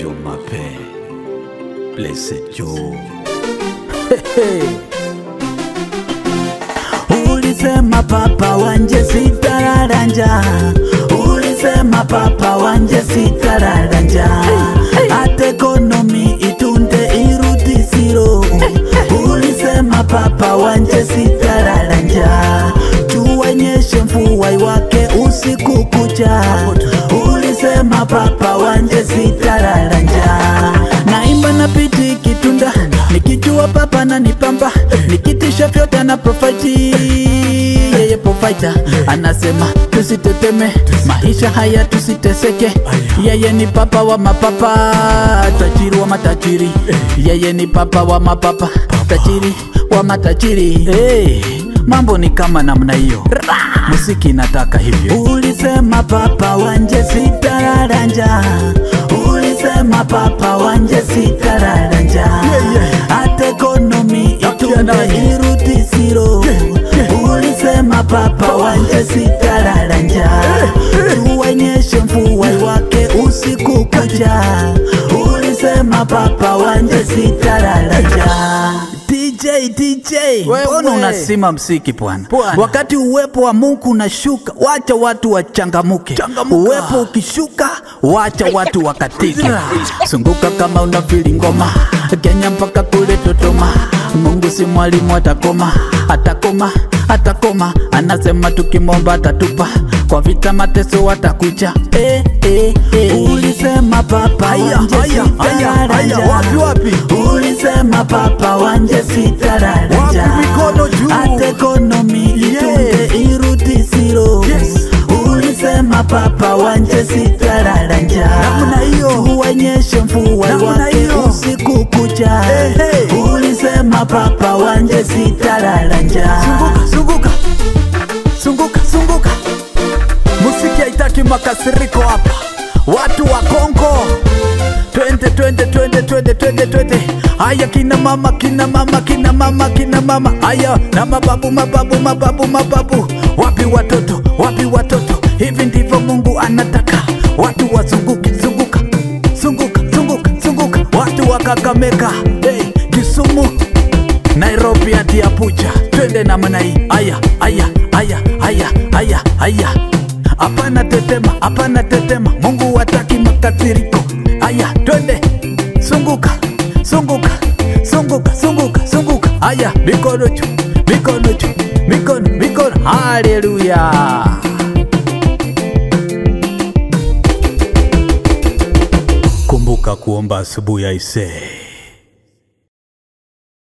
Joe Mape, Blessed Joe. Ulisema papa wanje sitalala njaa, ulisema papa wanje sitalala njaa, hata ekonomi itunde irudi zero. Ulisema papa wanje sitalala njaa, tuonyeshe wake iwake usiku kucha. Nikijua papa na nipamba nikitisha vyote ana profaiti yeye profaita anasema tusiteteme maisha haya tusiteseke. Yeye ni papa wa mapapa tajiri wa matajiri. Yeye ni papa wa mapapa tajiri wa matajiri. Hey, mambo ni kama namna hiyo. Musiki nataka hivyo. Ulisema papa wanje sitararanja. Ulisema papa wanje sitalala papa wanje sitalala njaa tuonyeshe mvua wake usiku kucha ulisema papa wanje sitalala njaa DJ, DJ, mbona unasima msiki bwana? Bwana. Wakati uwepo wa Mungu unashuka, wacha watu wachangamuke. Changamuka. Uwepo ukishuka, wacha watu wakatike. Sunguka kama unafili ngoma, Kenya mpaka kule Dodoma. Mungu si mwalimu, atakoma, atakoma, atakoma. Anasema tukimomba atatupa, kwa vita mateso watakucha. Eh, eh, eh. Ulisema papa wanje sitararaja, wapi, wapi? Ulisema papa wanje njaa. mikono juu? Hata ekonomi irudi siro. Yes. Ulisema papa wanje sitararaja. Namna hiyo. Tuonyeshe mvua wake usiku kucha. Hey, hey. Ulisema papa wanje sitararaja, zunguka, makasiriko hapa, watu wa Kongo. Twende, twende, twende, twende, twende, twende. Haya kina mama, kina mama, kina mama, kina mama. Haya na mababu, mababu, mababu, mababu. Wapi watoto, wapi watoto? Hivi ndivyo Mungu anataka watu wazunguke, zunguka, zunguka, zunguka, zunguka. Watu wa Kakamega, hey, Kisumu, Nairobi hadi Abuja, twende na manai. Aya, aya, aya, aya, aya, aya. Hapana tetema, hapana tetema, Mungu hataki makasiriko. Aya, twende, sunguka, sunguka, sunguka, sunguka, sunguka. Aya, mikono juu, mikono juu, mikono, mikono. Haleluya. Kumbuka kuomba asubuhi aisee.